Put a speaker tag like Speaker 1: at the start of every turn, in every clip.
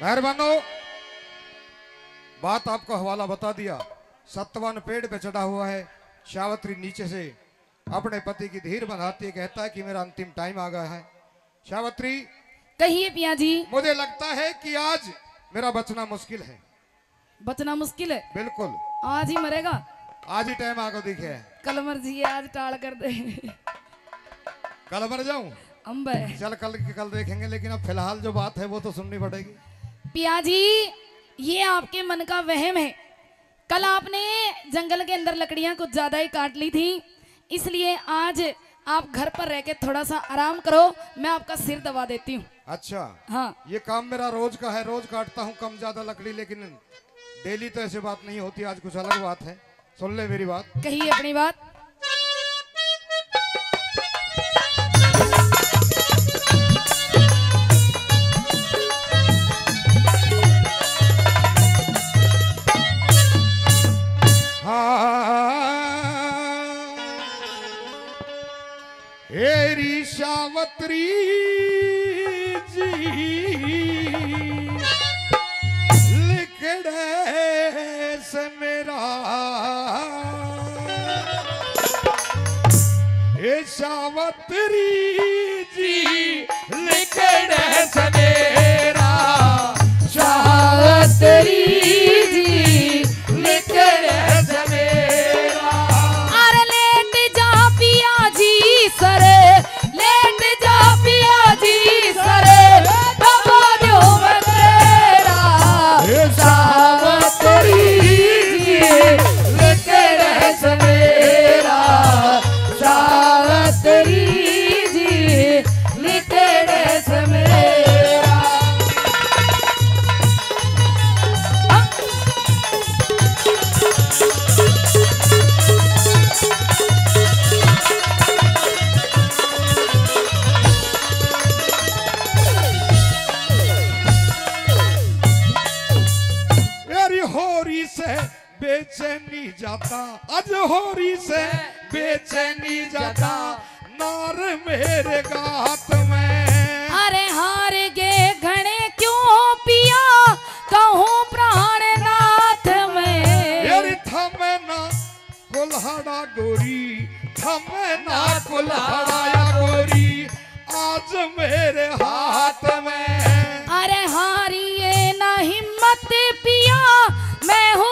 Speaker 1: मेहरबानो बात आपको हवाला बता दिया। सत्यवान पेड़ पे चढ़ा हुआ है शावत्री नीचे से अपने पति की धीर बनाती है कहता है कि मेरा अंतिम टाइम आ गया है। शावत्री
Speaker 2: कहिए पिया जी।
Speaker 1: मुझे लगता है कि आज मेरा बचना मुश्किल है।
Speaker 2: बचना मुश्किल है?
Speaker 1: बिल्कुल।
Speaker 2: आज ही मरेगा?
Speaker 1: आज ही टाइम आकर दिखे।
Speaker 2: कल मर जी आज टाल कर दे।
Speaker 1: कल मर जाऊँ?
Speaker 2: अम्ब
Speaker 1: चल कल कल देखेंगे लेकिन अब फ़िलहाल जो बात है वो तो सुननी पड़ेगी।
Speaker 2: पिया जी ये आपके मन का वहम है। कल आपने जंगल के अंदर लकड़ियाँ कुछ ज़्यादा ही काट ली थी इसलिए आज आप घर पर रह के थोड़ा सा आराम करो मैं आपका सिर दबा देती हूँ।
Speaker 1: अच्छा
Speaker 2: हाँ।
Speaker 1: ये काम मेरा रोज का है रोज काटता हूँ कम ज़्यादा लकड़ी लेकिन डेली तो ऐसी बात नहीं होती आज कुछ अलग बात है। सुन ले मेरी बात।
Speaker 2: कही अपनी बात।
Speaker 1: सावत्री जी। लिखड़े से मेरा हे जी। जाता अज होरी से बेचैनी जाता नार मेरे गात में।
Speaker 2: अरे हार गे घने क्यों हो पिया? कहूँ प्राण नाथ में।
Speaker 1: मेरी थमे ना कुल्हाड़ा गोरी थमे ना कुल्हाड़ा गोरी आज मेरे हाथ में।
Speaker 2: अरे हारिए ना हिम्मत पिया मैं हूँ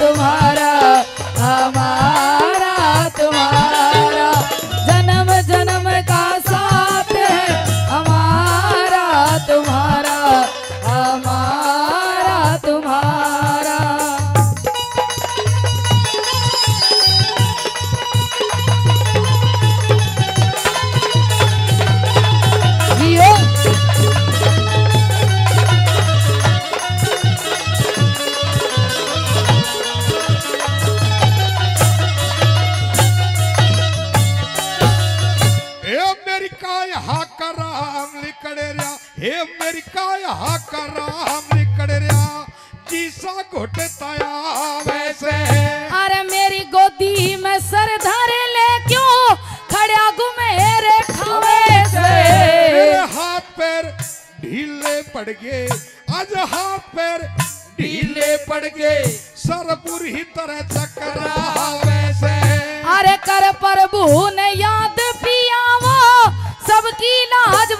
Speaker 2: हमारा
Speaker 1: अमेरिका यहाँ का राम लिकड़े रहा हे रहा जीसा घोटताया वैसे।
Speaker 2: अरे मेरी गोदी में सर धर ले क्यों? खड़ा घुमेरे खावे से
Speaker 1: मेरे हाथ पैर ढीले पड़ गए। आज हाथ पैर ढीले पड़ गए। सर पूरी तरह चकरा वैसे।
Speaker 2: अरे कर प्रभु ने याद सबकी लाज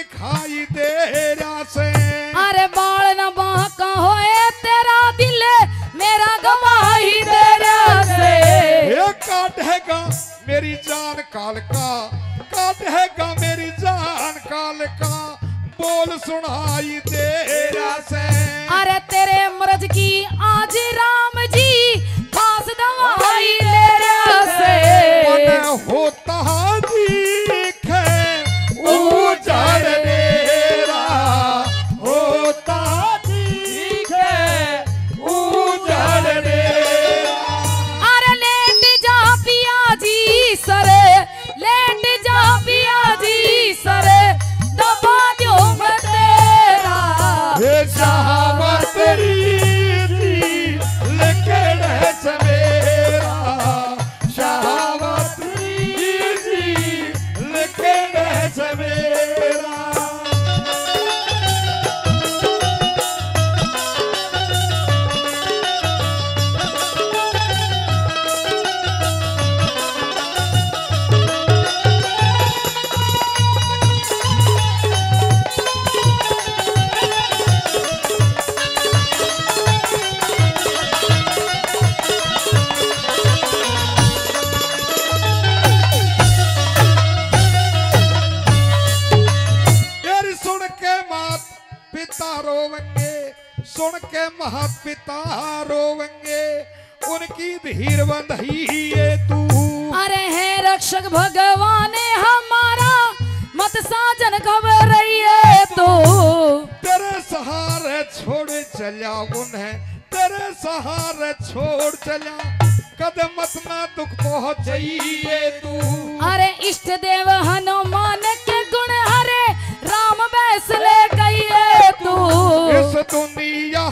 Speaker 1: दिखाई दे से।
Speaker 2: अरे बाल न बाका होए तेरा दिल मेरा गवाही तेरा से।
Speaker 1: ये काटेगा मेरी जान काल का। ताहा रोवेंगे उनकी धीर बंधी ये तू।
Speaker 2: अरे है रक्षक भगवान हमारा मत साजन खबर रही है तू।
Speaker 1: तेरे सहारे छोड़ चलिया उन्हें तेरे सहारे छोड़ चला कदम ना दुख पहुंचाइए तू।
Speaker 2: अरे इष्ट देव हनुमान के गुण हरे राम बैसले गई है तू। इस दुनिया